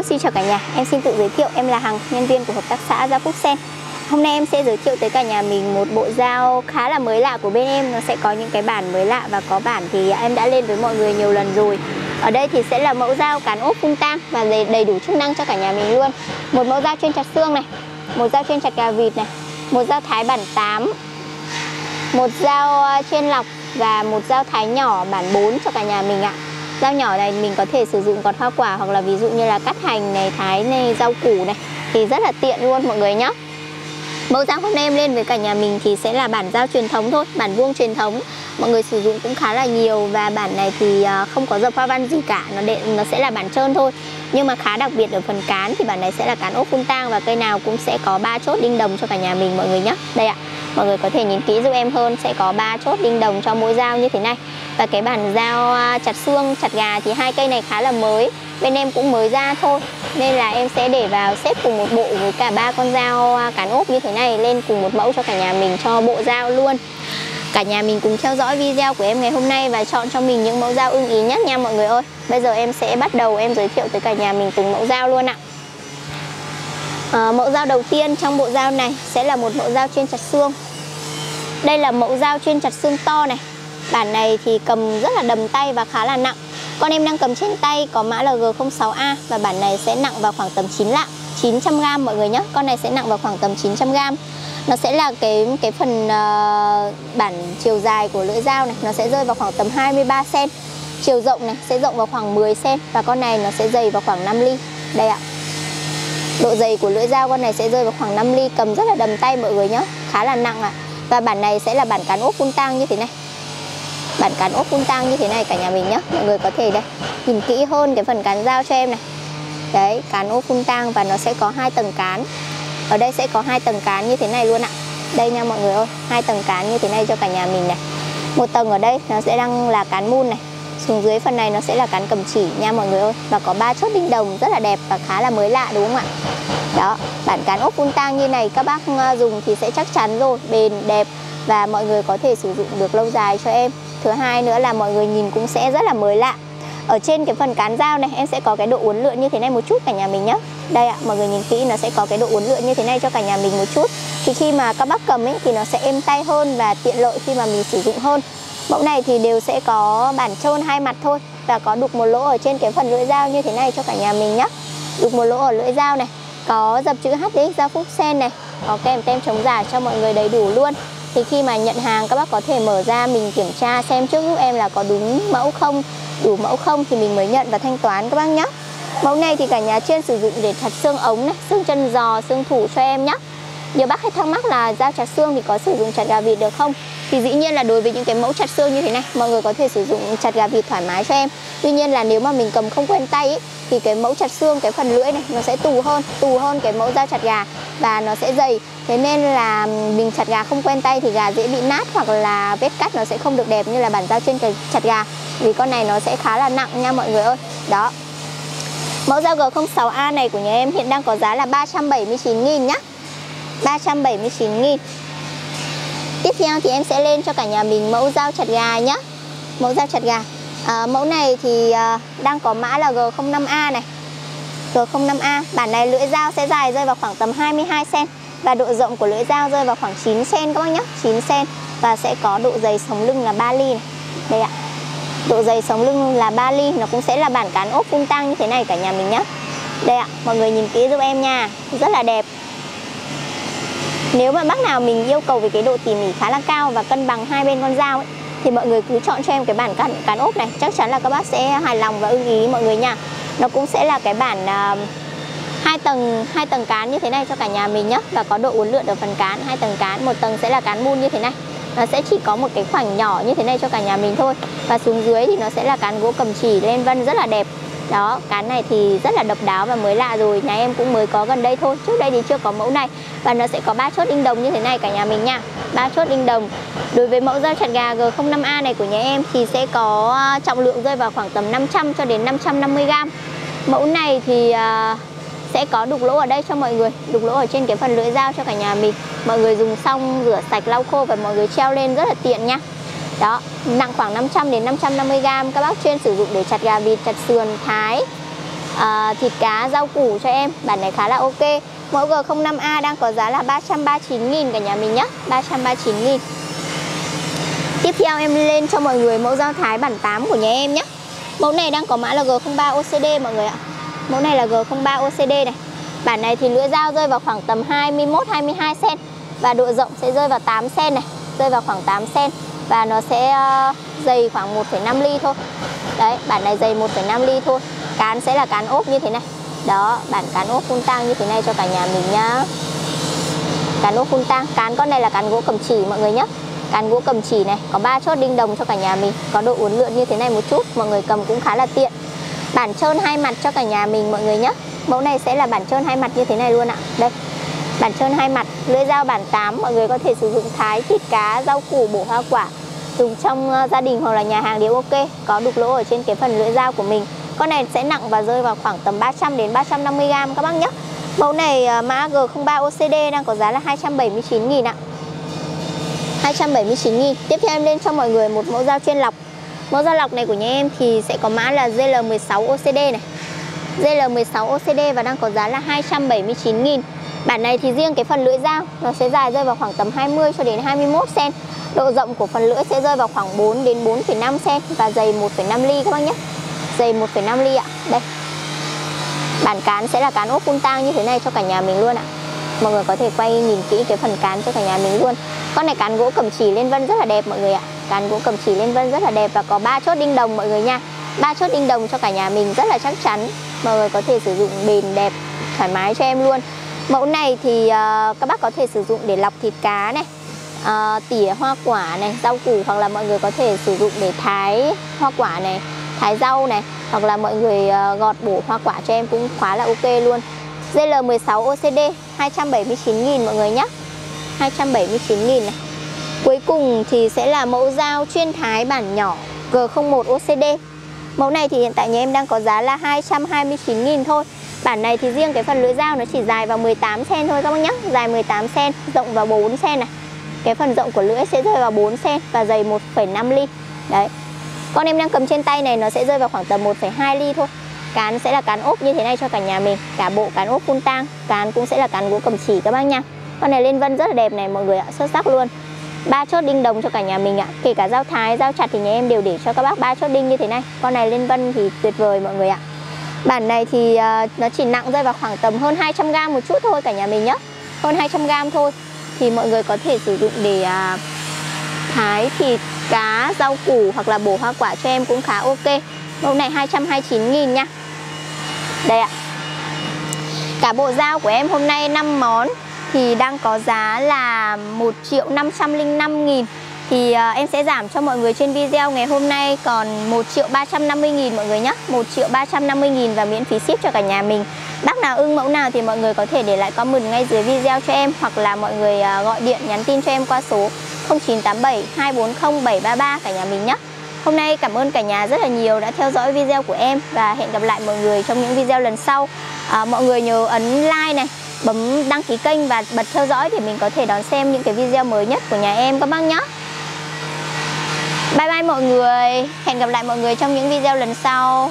Hello, xin chào cả nhà. Em xin tự giới thiệu, em là Hằng, nhân viên của hợp tác xã Gia Phúc Sen. Hôm nay em sẽ giới thiệu tới cả nhà mình một bộ dao khá là mới lạ của bên em. Nó sẽ có những cái bản mới lạ và có bản thì em đã lên với mọi người nhiều lần rồi. Ở đây thì sẽ là mẫu dao cán ốp phun tang và đầy, đầy đủ chức năng cho cả nhà mình luôn. Một mẫu dao chuyên chặt xương này, một dao chuyên chặt gà vịt này, một dao thái bản 8, một dao à, chuyên lọc và một dao thái nhỏ bản 4 cho cả nhà mình ạ. Dao nhỏ này mình có thể sử dụng gọt hoa quả hoặc là ví dụ như là cắt hành này, thái này, rau củ này thì rất là tiện luôn mọi người nhé. Mẫu dao hôm nay em lên với cả nhà mình thì sẽ là bản dao truyền thống thôi, bản vuông truyền thống. Mọi người sử dụng cũng khá là nhiều và bản này thì à, không có dập hoa văn gì cả, nó để, nó sẽ là bản trơn thôi. Nhưng mà khá đặc biệt ở phần cán thì bản này sẽ là cán ốp phun tang và cây nào cũng sẽ có ba chốt đinh đồng cho cả nhà mình mọi người nhé. Đây ạ. Mọi người có thể nhìn kỹ giúp em hơn sẽ có ba chốt đinh đồng cho mỗi dao như thế này. Và cái bản dao à, chặt xương, chặt gà thì hai cây này khá là mới. Bên em cũng mới ra thôi. Nên là em sẽ để vào xếp cùng một bộ với cả ba con dao à, cán ốp như thế này lên cùng một mẫu cho cả nhà mình cho bộ dao luôn. Cả nhà mình cùng theo dõi video của em ngày hôm nay và chọn cho mình những mẫu dao ưng ý nhất nha mọi người ơi. Bây giờ em sẽ bắt đầu em giới thiệu tới cả nhà mình từng mẫu dao luôn ạ. À, mẫu dao đầu tiên trong bộ dao này sẽ là một mẫu dao chuyên chặt xương. Đây là mẫu dao chuyên chặt xương to này bản này thì cầm rất là đầm tay và khá là nặng. Con em đang cầm trên tay có mã là G06A và bản này sẽ nặng vào khoảng tầm 9 lạng 900g mọi người nhé. Con này sẽ nặng vào khoảng tầm 900g Nó sẽ là cái cái phần uh, bản chiều dài của lưỡi dao này Nó sẽ rơi vào khoảng tầm 23cm Chiều rộng này sẽ rộng vào khoảng 10cm Và con này nó sẽ dày vào khoảng 5 ly. Đây ạ. Độ dày của lưỡi dao con này sẽ rơi vào khoảng 5 ly Cầm rất là đầm tay mọi người nhé Khá là nặng ạ. Và bản này sẽ là bản cán ốp phun tang như thế này bản cán ốp phun tang như thế này cả nhà mình nhé mọi người có thể đây, nhìn kỹ hơn cái phần cán dao cho em này. Đấy, cán ốp phun tang và nó sẽ có hai tầng cán. Ở đây sẽ có hai tầng cán như thế này luôn ạ. Đây nha mọi người ơi, hai tầng cán như thế này cho cả nhà mình này. Một tầng ở đây nó sẽ đang là cán mun này. Xuống dưới phần này nó sẽ là cán cầm chỉ nha mọi người ơi. Và có ba chốt đinh đồng rất là đẹp và khá là mới lạ đúng không ạ? Đó, bản cán ốp phun tang như này các bác ờ, dùng thì sẽ chắc chắn rồi. Bền, đẹp và mọi người có thể sử dụng được lâu dài cho em. Thứ hai nữa là mọi người nhìn cũng sẽ rất là mới lạ. Ở trên cái phần cán dao này em sẽ có cái độ uốn lượn như thế này một chút cả nhà mình nhé Đây ạ, mọi người nhìn kỹ nó sẽ có cái độ uốn lượn như thế này cho cả nhà mình một chút. Thì khi mà các bác cầm ấy thì nó sẽ êm tay hơn và tiện lợi khi mà mình sử dụng hơn. Mẫu này thì đều sẽ có bản trơn hai mặt thôi Và có đục một lỗ ở trên cái phần lưỡi dao như thế này cho cả nhà mình nhé Đục một lỗ ở lưỡi dao này Có dập chữ HD dao Phúc Sen này Có kèm tem chống giả cho mọi người đầy đủ luôn thì khi mà nhận hàng, các bác có thể mở ra mình kiểm tra xem trước giúp em là có đúng mẫu không, đủ mẫu không thì mình mới nhận và thanh toán các bác nhé mẫu này thì cả nhà chuyên sử dụng để chặt xương ống này, xương chân giò, xương thủ cho em nhé nhiều bác hay thắc mắc là dao chặt xương thì có sử dụng chặt gà vịt được không? Thì dĩ nhiên là đối với những cái mẫu chặt xương như thế này mọi người có thể sử dụng chặt gà vịt thoải mái cho em. Tuy nhiên là nếu mà mình cầm không quen tay ấy, thì cái mẫu chặt xương cái phần lưỡi này nó sẽ tù hơn tù hơn cái mẫu dao chặt gà và nó sẽ dày. Thế nên là mình chặt gà không quen tay thì gà dễ bị nát hoặc là vết cắt nó sẽ không được đẹp như là bản dao trên cái chặt gà. Vì con này nó sẽ khá là nặng nha mọi người ơi. Đó. Mẫu dao G06A này của nhà em hiện đang có giá là 379.000 nhá. 379.000 Tiếp theo thì em sẽ lên cho cả nhà mình mẫu dao chặt gà nhé, Mẫu dao chặt gà. À, Mẫu này thì à, đang có mã là G05A này. G05A Bản này lưỡi dao sẽ dài rơi vào khoảng tầm 22cm Và độ rộng của lưỡi dao rơi vào khoảng 9cm các bác nhé 9cm Và sẽ có độ dày sống lưng là 3 ly này. Đây ạ. Độ dày sống lưng là 3 ly Nó cũng sẽ là bản cán ốp phun tăng như thế này cả nhà mình nhé Đây ạ, mọi người nhìn kỹ giúp em nha. Rất là đẹp nếu mà bác nào mình yêu cầu về cái độ tỉ mỉ khá là cao và cân bằng hai bên con dao ấy thì mọi người cứ chọn cho em cái bản cán, cán ốp này. Chắc chắn là các bác sẽ hài lòng và ưng ý mọi người nha. Nó cũng sẽ là cái bản uh, hai tầng hai tầng cán như thế này cho cả nhà mình nhé và có độ uốn lượn ở phần cán hai tầng cán. Một tầng sẽ là cán mun như thế này. Nó sẽ chỉ có một cái khoảng nhỏ như thế này cho cả nhà mình thôi. Và xuống dưới thì nó sẽ là cán gỗ cầm chỉ lên vân rất là đẹp đó cán này thì rất là độc đáo và mới lạ rồi. Nhà em cũng mới có gần đây thôi trước đây thì chưa có mẫu này. Và nó sẽ có ba chốt đinh đồng như thế này cả nhà mình nha. Ba chốt đinh đồng. Đối với mẫu dao chặt gà G05A này của nhà em thì sẽ có à, trọng lượng rơi vào khoảng tầm 500 cho đến 550 g mẫu này thì uh, sẽ có đục lỗ ở đây cho mọi người. Đục lỗ ở trên cái phần lưỡi dao cho cả nhà mình. Mọi người dùng xong rửa sạch lau khô và mọi người treo lên rất là tiện nha đó nặng khoảng 500 đến 550 g các bác chuyên sử dụng để chặt gà vịt chặt sườn thái à, thịt cá, rau củ cho em. Bản này khá là ok. Mẫu G05A đang có giá là 339.000 cả nhà mình nhé 339.000 Tiếp theo em lên cho mọi người mẫu dao thái bản 8 của nhà em nhé Mẫu này đang có mã là G03 OCD mọi người ạ. Mẫu này là G03 OCD này. Bản này thì lưỡi dao rơi vào khoảng tầm 21-22 cm Và độ rộng sẽ rơi vào 8 cm này Rơi vào khoảng 8 cm và nó sẽ ờ, dày khoảng 1,5 ly thôi. Đấy, bản này dày 1,5 ly thôi. Cán sẽ là cán ốp như thế này. Đó, bản cán ốp phun tang như thế này cho cả nhà mình nhá. Cán ốp phun tang. Cán con này là cán gỗ cầm chỉ mọi người nhé Cán gỗ cầm chỉ này, có 3 chốt đinh đồng cho cả nhà mình. Có độ uốn lượn như thế này một chút Mọi người cầm cũng khá là tiện. Bản trơn hai mặt cho cả nhà mình mọi người nhé Mẫu này sẽ là bản trơn hai mặt như thế này luôn ạ. Đây, bản trơn hai mặt Lưỡi dao bản 8 Mọi người có thể sử dụng thái, thịt cá, rau củ, bổ hoa quả. Dùng trong ờ, gia đình hoặc là nhà hàng đều ok, Có đục lỗ ở trên cái phần lưỡi dao của mình. Con này sẽ nặng và rơi vào khoảng tầm 300 đến 350 g các bác nhé Mẫu này ờ, mã G03 OCD đang có giá là 279.000 ạ. 279.000 Tiếp theo em lên cho mọi người một mẫu dao chuyên lọc. Mẫu dao lọc này của nhà em thì sẽ có mã là GL16 OCD này. GL16 OCD và đang có giá là 279.000 Bản này thì riêng cái phần lưỡi dao nó sẽ dài rơi vào khoảng tầm 20 cho đến 21 cm Độ rộng của phần lưỡi sẽ rơi vào khoảng 4 đến 4,5 cm và dày 1,5 ly các bác nhé. Dày 1,5 ly ạ. Đây. Bản cán sẽ là cán ốp phun tang như thế này cho cả nhà mình luôn ạ. Mọi người có thể quay nhìn kỹ cái phần cán cho cả nhà mình luôn. Con này cán gỗ cầm chỉ lên vân rất là đẹp mọi người ạ. Cán gỗ cầm chỉ lên vân rất là đẹp và có ba chốt đinh đồng mọi người nha. Ba chốt đinh đồng cho cả nhà mình rất là chắc chắn. Mọi người có thể sử dụng bền đẹp thoải mái cho em luôn. Mẫu này thì uh, các bác có thể sử dụng để lọc thịt cá này uh, tỉa hoa quả này, rau củ hoặc là mọi người có thể sử dụng để thái hoa quả này, thái rau này hoặc là mọi người uh, gọt bổ hoa quả cho em cũng khá là ok luôn. GL16 OCD 279.000 mọi người nhé. 279.000 này. Cuối cùng thì sẽ là mẫu dao chuyên thái bản nhỏ G01 OCD Mẫu này thì hiện tại nhà em đang có giá là 229.000 thôi. Bản này thì riêng cái phần lưỡi dao nó chỉ dài vào 18 cm thôi các bác nhé Dài 18 cm, rộng vào 4 cm này. Cái phần rộng của lưỡi sẽ rơi vào 4 cm và dày 1,5 ly. Đấy. Con em đang cầm trên tay này nó sẽ rơi vào khoảng tầm 1,2 ly thôi. Cán sẽ là cán ốp như thế này cho cả nhà mình Cả bộ cán ốp phun tang. Cán cũng sẽ là cán gỗ cầm chỉ các bác nha Con này lên vân rất là đẹp này mọi người ạ Xuất sắc luôn. Ba chốt đinh đồng cho cả nhà mình ạ. Kể cả dao thái, dao chặt thì nhà em đều để cho các bác ba chốt đinh như thế này. Con này lên vân thì tuyệt vời mọi người ạ. Bản này thì uh, nó chỉ nặng rơi vào khoảng tầm hơn 200g một chút thôi cả nhà mình nhé Hơn 200g thôi. Thì mọi người có thể sử dụng để uh, thái thịt, cá, rau củ hoặc là bổ hoa quả cho em cũng khá ok. Mẫu này 229.000 nha. Đây ạ. Cả bộ dao của em hôm nay 5 món thì đang có giá là 1 triệu 505 nghìn thì à, em sẽ giảm cho mọi người trên video ngày hôm nay còn 1 triệu 350 nghìn mọi người nhé 1 triệu 350 nghìn và miễn phí ship cho cả nhà mình. Bác nào ưng mẫu nào thì mọi người có thể để lại comment ngay dưới video cho em Hoặc là mọi người à, gọi điện nhắn tin cho em qua số 0987 240 733 cả nhà mình nhé Hôm nay cảm ơn cả nhà rất là nhiều đã theo dõi video của em Và hẹn gặp lại mọi người trong những video lần sau. À, Mọi người nhớ ấn like này bấm đăng ký kênh và bật theo dõi để mình có thể đón xem những cái video mới nhất của nhà em các bác nhé Bye bye mọi người. Hẹn gặp lại mọi người trong những video lần sau.